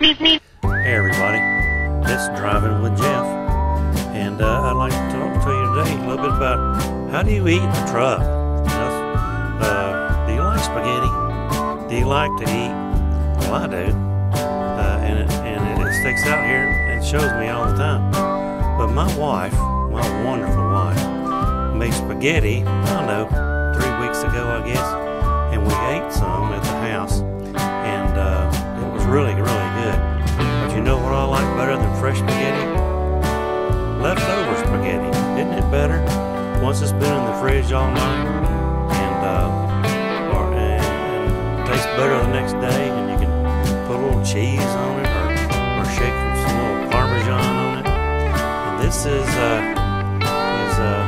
Hey everybody, it's Driving with Jeff, and uh, I'd like to talk to you today a little bit about how do you eat in the truck? Uh, do you like spaghetti? Do you like to eat? Well, I do, uh, and, it, and it sticks out here and shows me all the time. But my wife, my wonderful wife, made spaghetti, I don't know, three weeks ago, I guess, and we ate some at the house, and uh, it was really, really you know what I like better than fresh spaghetti? Leftover spaghetti. Isn't it better? Once it's been in the fridge all night, and uh, or and, and tastes better the next day, and you can put a little cheese on it, or or shake some little parmesan on it. And this is uh, is uh,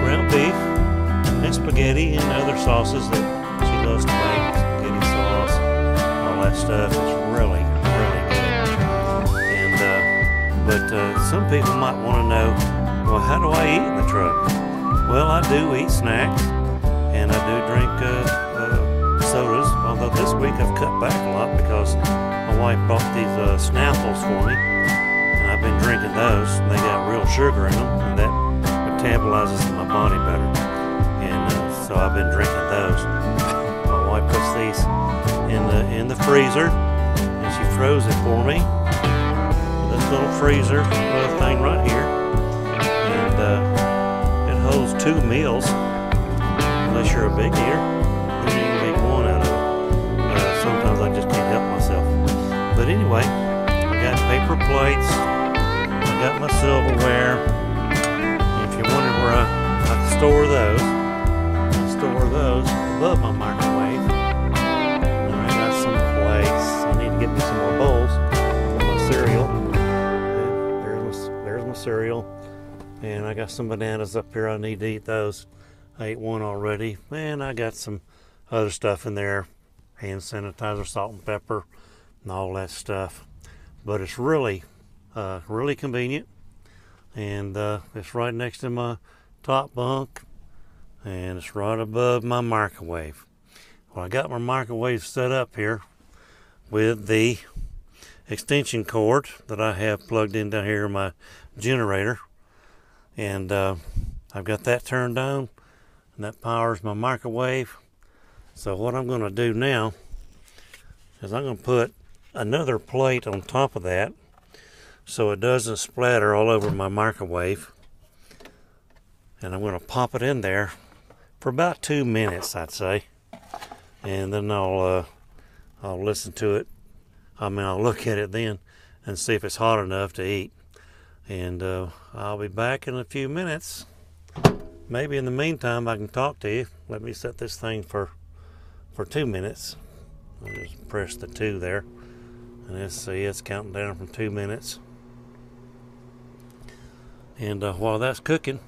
ground beef and spaghetti and other sauces that she loves to make. Spaghetti sauce, all that stuff. It's really, really but uh, some people might want to know, well, how do I eat in the truck? Well, I do eat snacks, and I do drink uh, uh, sodas. Although this week I've cut back a lot because my wife bought these uh, Snapples for me, and I've been drinking those. They got real sugar in them, and that metabolizes in my body better. And uh, so I've been drinking those. My wife puts these in the in the freezer, and she froze it for me. Little freezer little thing right here, and uh, it holds two meals. Unless you're a big eater, you can make one out of it. Uh, sometimes I just can't help myself. But anyway, I got paper plates. I got my silverware. If you're wondering where I, I store those, I store those above my microwave. Got some bananas up here. I need to eat those. I ate one already. And I got some other stuff in there hand sanitizer, salt and pepper, and all that stuff. But it's really, uh, really convenient. And uh, it's right next to my top bunk. And it's right above my microwave. Well, I got my microwave set up here with the extension cord that I have plugged in down here my generator. And uh, I've got that turned on, and that powers my microwave. So, what I'm going to do now is I'm going to put another plate on top of that so it doesn't splatter all over my microwave. And I'm going to pop it in there for about two minutes, I'd say and then I'll uh, I'll listen to it. I mean, I'll look at it then and see if it's hot enough to eat. And uh, I'll be back in a few minutes. Maybe in the meantime, I can talk to you. Let me set this thing for for two minutes. I'll just press the two there, and let's see, it's counting down from two minutes. And uh, while that's cooking,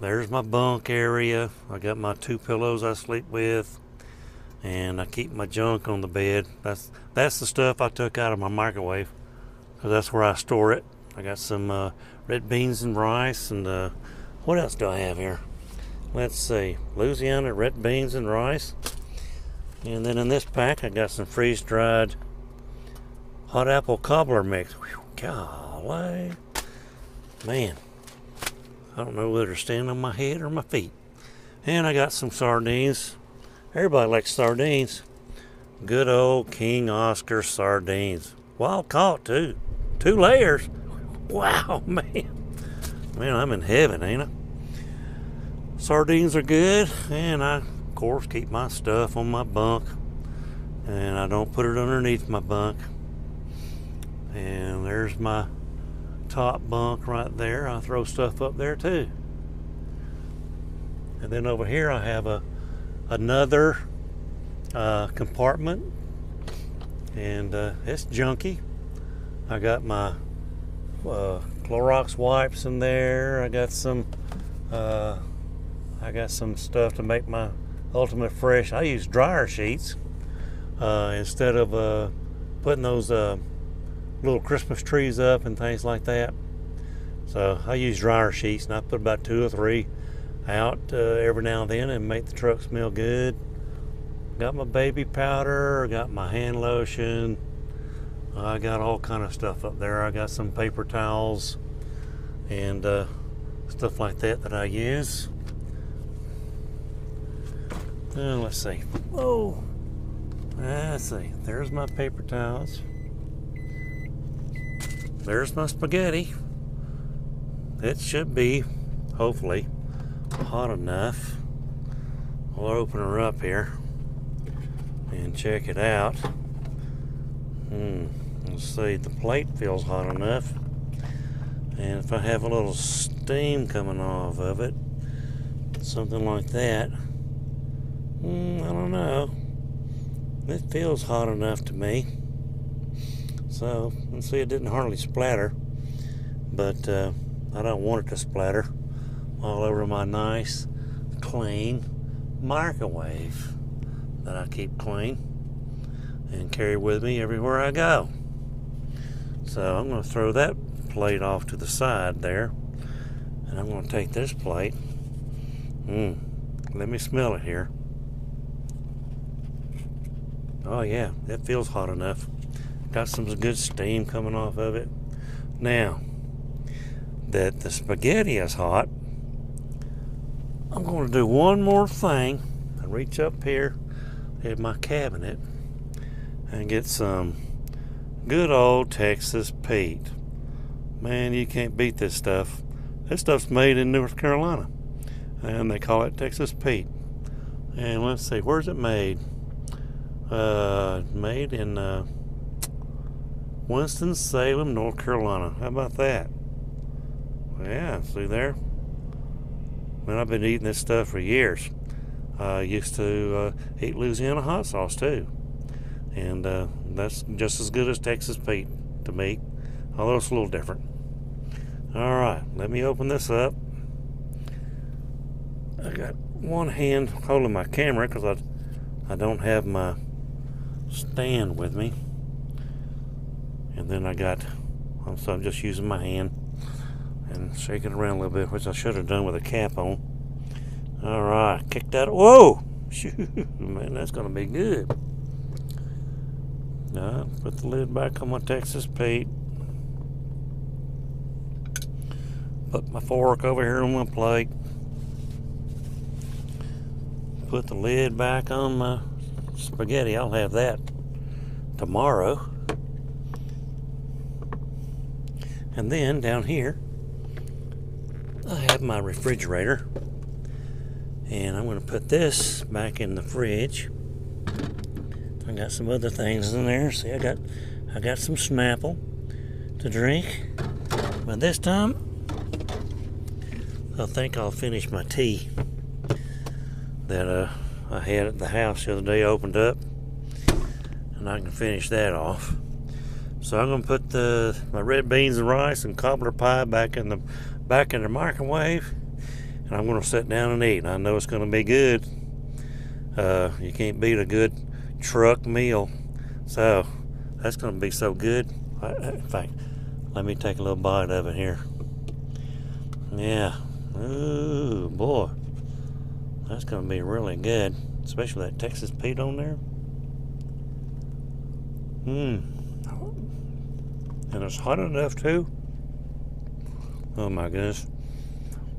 there's my bunk area. I got my two pillows I sleep with and I keep my junk on the bed. That's that's the stuff I took out of my microwave because that's where I store it. I got some uh, red beans and rice, and uh, what else do I have here? Let's see, Louisiana red beans and rice, and then in this pack I got some freeze dried hot apple cobbler mix. Whew, golly, man, I don't know whether to stand on my head or my feet. And I got some sardines Everybody likes sardines. Good old King Oscar sardines. Wild caught too. Two layers. Wow, man. Man, I'm in heaven, ain't I? Sardines are good, and I, of course, keep my stuff on my bunk, and I don't put it underneath my bunk. And there's my top bunk right there. I throw stuff up there too. And then over here I have a another uh, compartment and uh, it's junky. I got my uh, Clorox wipes in there. I got some uh, I got some stuff to make my Ultimate Fresh. I use dryer sheets uh, instead of uh, putting those little Christmas trees up and things like that. So I use dryer sheets and I put about two or three out uh, every now and then and make the truck smell good. Got my baby powder, got my hand lotion, I got all kind of stuff up there. I got some paper towels and uh, stuff like that that I use. Uh, let's see. Oh, let's see. There's my paper towels. There's my spaghetti. It should be, hopefully, hot enough. We'll open her up here and check it out. Hmm. Let's see. The plate feels hot enough. And if I have a little steam coming off of it, something like that, hmm, I don't know. It feels hot enough to me. So, let's see, it didn't hardly splatter, but uh, I don't want it to splatter all over my nice, clean microwave that I keep clean and carry with me everywhere I go. So I'm going to throw that plate off to the side there, and I'm going to take this plate. Mmm, let me smell it here. Oh yeah, that feels hot enough. Got some good steam coming off of it. Now that the spaghetti is hot, I'm going to do one more thing I reach up here in my cabinet and get some good old Texas Pete. Man, you can't beat this stuff. This stuff's made in North Carolina and they call it Texas Pete. And let's see, where's it made? Uh, made in uh, Winston-Salem, North Carolina. How about that? Yeah, see there? Man, I've been eating this stuff for years. I used to uh, eat Louisiana hot sauce too. And uh, that's just as good as Texas Pete to me, although it's a little different. All right, let me open this up. I got one hand holding my camera because I, I don't have my stand with me. And then I got, so I'm just using my hand and shaking around a little bit, which I should have done with a cap on. All right, kick that. Whoa! Shoot, man, that's going to be good. Put the lid back on my Texas Pete. Put my fork over here on my plate. Put the lid back on my spaghetti. I'll have that tomorrow. And then down here, I have my refrigerator. And I'm going to put this back in the fridge. I got some other things in there. See, I got I got some Snapple to drink. But this time, I think I'll finish my tea that uh, I had at the house the other day opened up, and I can finish that off. So I'm gonna put the my red beans and rice and cobbler pie back in the back in the microwave, and I'm gonna sit down and eat. And I know it's gonna be good. Uh, you can't beat a good truck meal. So that's gonna be so good. In fact, let me take a little bite of it here. Yeah. Ooh, boy. That's going to be really good, especially that Texas Pete on there. Mmm. And it's hot enough too. Oh my goodness.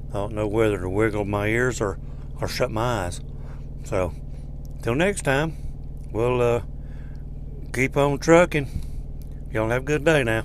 I don't know whether to wiggle my ears or, or shut my eyes. So, till next time, we'll uh, keep on trucking. Y'all have a good day now.